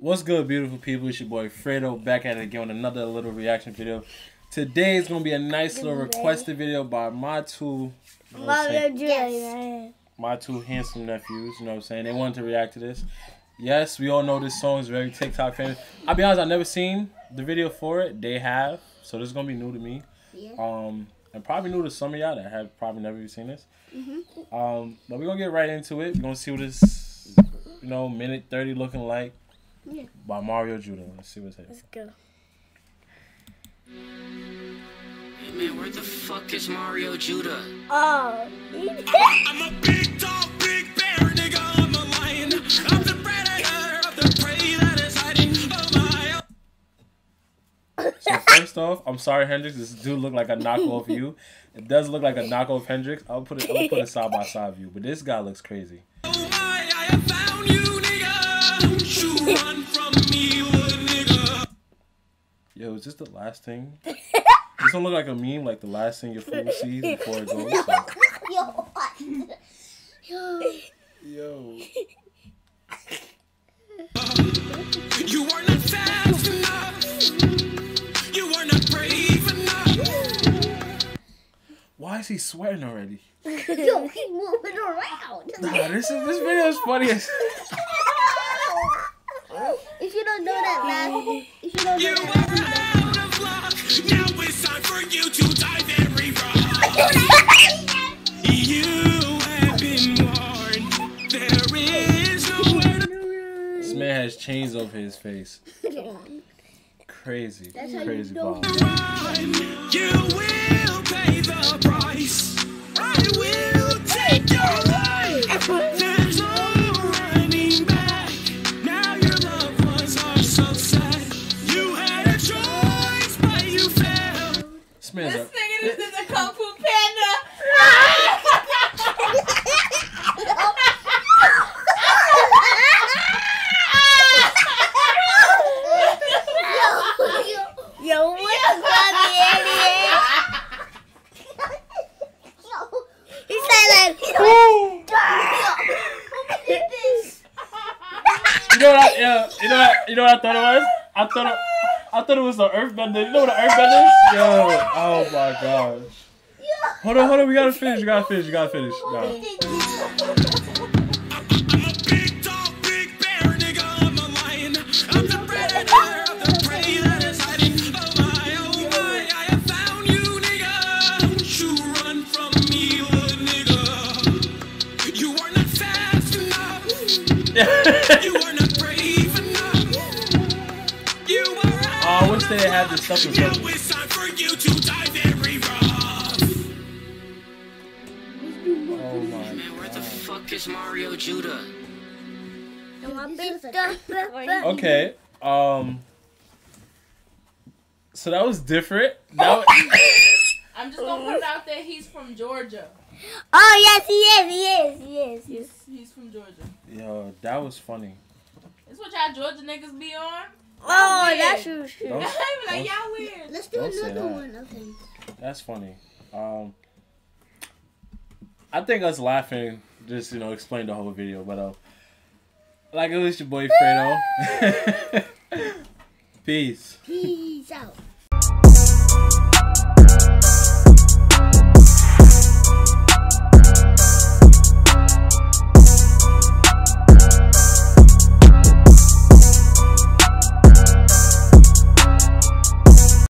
What's good, beautiful people? It's your boy Fredo back at it again with another little reaction video. Today is gonna be a nice little requested video by my two, you know what I'm saying? Yes. my two handsome nephews. You know what I'm saying? They wanted to react to this. Yes, we all know this song is very TikTok famous. I'll be honest, I've never seen the video for it. They have, so this is gonna be new to me. Yeah. Um, and probably new to some of y'all that have probably never even seen this. Mm-hmm. Um, but we're gonna get right into it. We're gonna see what this, you know, minute thirty looking like. Yeah. By Mario Judah. Let's see what's here. Let's go. Hey man, where the fuck is Mario Judah? Oh. I'm a big dog, big bear, nigga. I'm a lion. I'm the predator of the prey that is hiding. Oh my. So first off, I'm sorry, Hendrix. This do look like a knockoff of you. It does look like a knockoff Hendrix. I'll put it. I'll put a side by side view. But this guy looks crazy. Oh my, Yo, is this the last thing? this don't look like a meme. Like the last thing your fool sees before it goes. Like, Yo, what? Yo. yo. You are not fast enough. You are not brave enough. Why is he sweating already? Yo, he moving around. Nah, this is this video is funny as. If you don't know that last, if you don't You know are that out. Now it's time for you to die very wrong. You have been warned. There is nowhere to This man has chains over his face. Crazy, That's how you crazy know. This man's a, This is a Kung Fu Panda. Yo, what's up, idiot? He said like, You know what? I, yeah, you know what? You know what I thought it was? I thought it, I thought it was the Earthbender. You know what an Earthbender is? Yo, oh my gosh. Hold on, hold on. We gotta finish. You gotta finish. You gotta finish. No. I'm wish they had this stuff in Now front. it's time for you to die very rough. Oh my. Man, where the fuck is Mario Judah? Okay. Um. So that was different. That was, I'm just gonna put it out there. He's from Georgia. Oh yes, he is. He is. He is. He is. He's he's from Georgia. yo, that was funny. That's what y'all Georgia niggas be on. Oh, weird. that's true. true. Don't- I be like y'all weird. Let's do Don't another one of him. That's funny. Um. I think us laughing just you know explained the whole video, but uh, like it was your boy Fredo. Peace. Peace out.